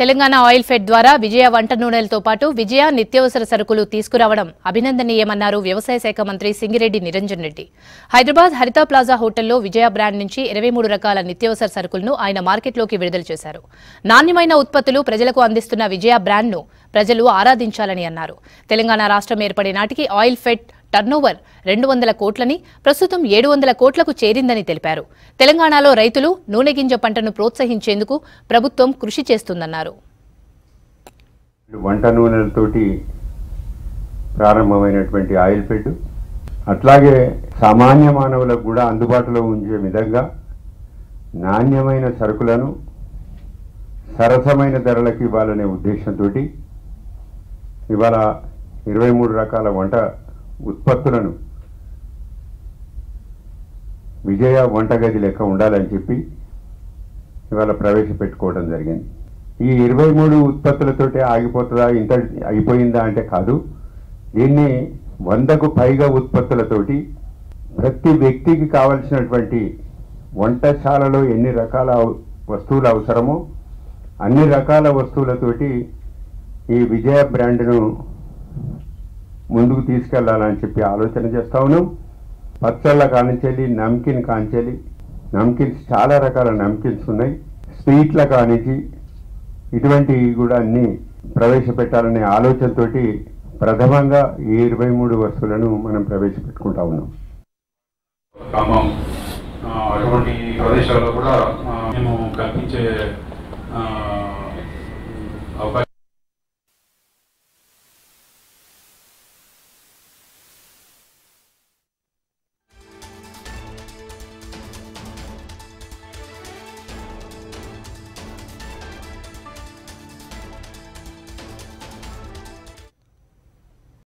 Telangana oil fed ద్వారా విజయ వంట నూనెలతో పాటు విజయ నిత్యావసర సరుకులు తీసుకురావడం అభినందనీయమన్నారు వ్యవసాయ శాఖ మంత్రి సింగిరెడ్డి నిరంజన్ రెడ్డి. హైదరాబాద్ హరిత ప్లాజా హోటల్లో విజయ బ్రాండ్ నుంచి ఇరవై మూడు రకాల నిత్యావసర సరుకులను ఆయన మార్కెట్లోకి విడుదల చేశారు. నాణ్యమైన ఉత్పత్తులు ప్రజలకు అందిస్తున్న విజయ బ్రాండ్ను ప్రజలు ఆరాధించాలని అన్నారు. తెలంగాణ రాష్ట్రం ఏర్పడే నాటికి ఆయిల్ ఫెడ్ టర్నోవర్ రెండు వందల కోట్లని ప్రస్తుతం ఏడు వందల కోట్లకు చేరిందని తెలిపారు. తెలంగాణలో రైతులు నూనె గింజ పంటను ప్రోత్సహించేందుకు ప్రభుత్వం కృషి చేస్తుందన్నారు. వంట నూనెలతోటి ప్రారంభమైనటువంటి ఆయిల్ ఫెడ్ అట్లాగే సామాన్య మానవులకు కూడా అందుబాటులో ఉంచే విధంగా నాణ్యమైన సరుకులను సరసమైన ధరలకు ఇవ్వాలనే ఉద్దేశంతో ఇవాళ ఇరవై మూడు రకాల వంట ఉత్పత్తులను విజయ వంటగది లెక్క ఉండాలని చెప్పి ఇవాళ ప్రవేశపెట్టుకోవడం జరిగింది. ఈ ఇరవై మూడు ఉత్పత్తులతోటే ఆగిపోతుందా? ఇంత అయిపోయిందా అంటే కాదు. దీన్ని వందకు పైగా ఉత్పత్తులతోటి ప్రతి వ్యక్తికి కావలసినటువంటి వంటశాలలో ఎన్ని రకాల వస్తువులు అవసరమో అన్ని రకాల వస్తువులతోటి ఈ విజయ బ్రాండ్ను ముందుకు తీసుకెళ్ళాలని చెప్పి ఆలోచన చేస్తా ఉన్నాం. పచ్చళ్ళ కానించెల్లి నమ్కిన్ కానించెల్లి నమ్కిన్స్ చాలా రకాల నమ్కిన్స్ ఉన్నాయి. స్వీట్ల కానించి ఇటువంటివి కూడా అన్ని ప్రవేశపెట్టాలనే ఆలోచనతోటి ప్రథమంగా ఈ ఇరవై మూడు వస్తువులను మనం ప్రవేశపెట్టుకుంటా ఉన్నాం. ఖమ్మం అటువంటి ప్రదేశాల్లో కూడా మేము కల్పించే